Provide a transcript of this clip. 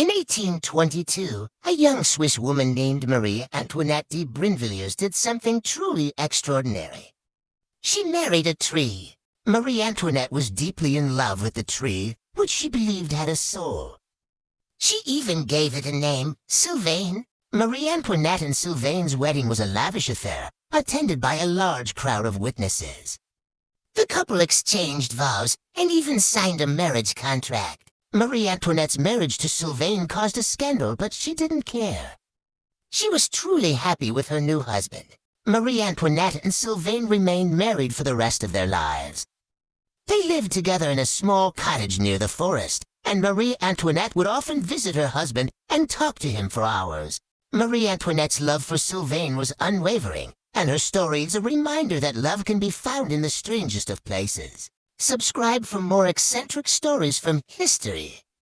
In 1822, a young Swiss woman named Marie Antoinette de Brinvilliers did something truly extraordinary. She married a tree. Marie Antoinette was deeply in love with the tree, which she believed had a soul. She even gave it a name, Sylvain. Marie Antoinette and Sylvain's wedding was a lavish affair, attended by a large crowd of witnesses. The couple exchanged vows and even signed a marriage contract. Marie Antoinette's marriage to Sylvain caused a scandal, but she didn't care. She was truly happy with her new husband. Marie Antoinette and Sylvain remained married for the rest of their lives. They lived together in a small cottage near the forest, and Marie Antoinette would often visit her husband and talk to him for hours. Marie Antoinette's love for Sylvain was unwavering, and her story is a reminder that love can be found in the strangest of places. Subscribe for more eccentric stories from history.